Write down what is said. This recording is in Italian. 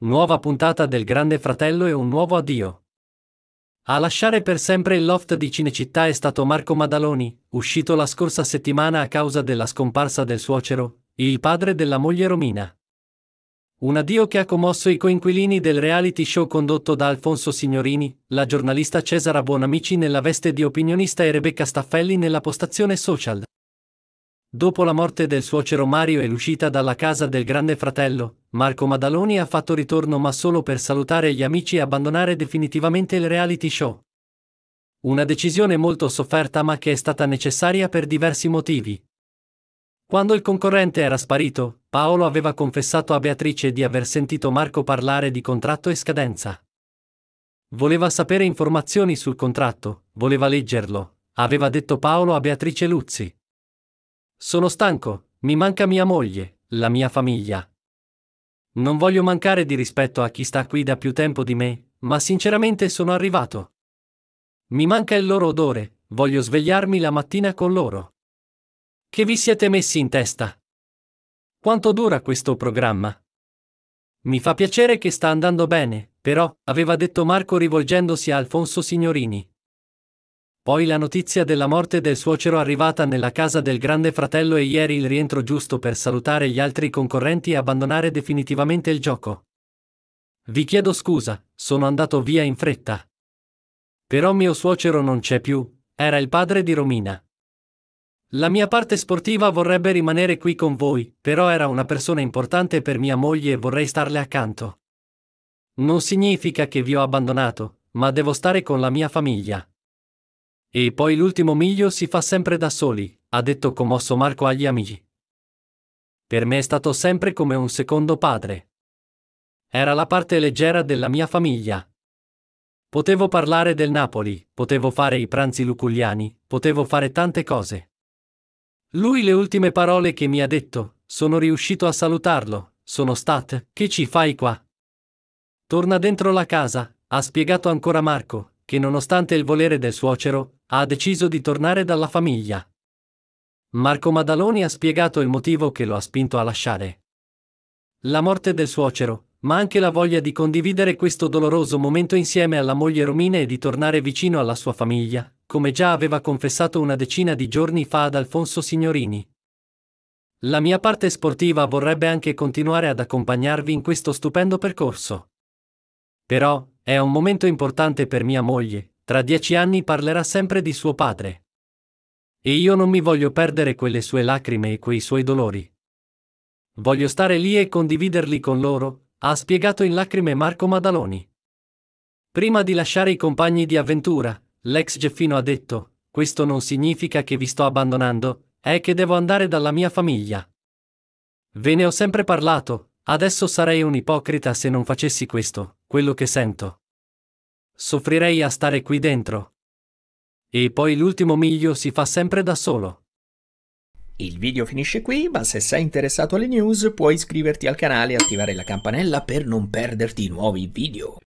Nuova puntata del Grande Fratello e un nuovo addio. A lasciare per sempre il loft di Cinecittà è stato Marco Maddaloni, uscito la scorsa settimana a causa della scomparsa del suocero, il padre della moglie Romina. Un addio che ha commosso i coinquilini del reality show condotto da Alfonso Signorini, la giornalista Cesara Buonamici nella veste di opinionista e Rebecca Staffelli nella postazione social. Dopo la morte del suocero Mario e l'uscita dalla casa del grande fratello, Marco Maddaloni ha fatto ritorno ma solo per salutare gli amici e abbandonare definitivamente il reality show. Una decisione molto sofferta ma che è stata necessaria per diversi motivi. Quando il concorrente era sparito, Paolo aveva confessato a Beatrice di aver sentito Marco parlare di contratto e scadenza. Voleva sapere informazioni sul contratto, voleva leggerlo, aveva detto Paolo a Beatrice Luzzi. Sono stanco, mi manca mia moglie, la mia famiglia. Non voglio mancare di rispetto a chi sta qui da più tempo di me, ma sinceramente sono arrivato. Mi manca il loro odore, voglio svegliarmi la mattina con loro. Che vi siete messi in testa? Quanto dura questo programma? Mi fa piacere che sta andando bene, però, aveva detto Marco rivolgendosi a Alfonso Signorini. Poi la notizia della morte del suocero arrivata nella casa del grande fratello e ieri il rientro giusto per salutare gli altri concorrenti e abbandonare definitivamente il gioco. Vi chiedo scusa, sono andato via in fretta. Però mio suocero non c'è più, era il padre di Romina. La mia parte sportiva vorrebbe rimanere qui con voi, però era una persona importante per mia moglie e vorrei starle accanto. Non significa che vi ho abbandonato, ma devo stare con la mia famiglia. E poi l'ultimo miglio si fa sempre da soli, ha detto commosso Marco agli amici. Per me è stato sempre come un secondo padre. Era la parte leggera della mia famiglia. Potevo parlare del Napoli, potevo fare i pranzi luculliani, potevo fare tante cose. Lui le ultime parole che mi ha detto, sono riuscito a salutarlo, sono state, che ci fai qua? Torna dentro la casa, ha spiegato ancora Marco, che nonostante il volere del suocero, ha deciso di tornare dalla famiglia. Marco Maddaloni ha spiegato il motivo che lo ha spinto a lasciare. La morte del suocero, ma anche la voglia di condividere questo doloroso momento insieme alla moglie Romina e di tornare vicino alla sua famiglia, come già aveva confessato una decina di giorni fa ad Alfonso Signorini. La mia parte sportiva vorrebbe anche continuare ad accompagnarvi in questo stupendo percorso. Però, è un momento importante per mia moglie, tra dieci anni parlerà sempre di suo padre. E io non mi voglio perdere quelle sue lacrime e quei suoi dolori. Voglio stare lì e condividerli con loro, ha spiegato in lacrime Marco Maddaloni. Prima di lasciare i compagni di avventura, l'ex Geffino ha detto, questo non significa che vi sto abbandonando, è che devo andare dalla mia famiglia. Ve ne ho sempre parlato, adesso sarei un ipocrita se non facessi questo, quello che sento. Soffrirei a stare qui dentro. E poi l'ultimo miglio si fa sempre da solo. Il video finisce qui, ma se sei interessato alle news puoi iscriverti al canale e attivare la campanella per non perderti nuovi video.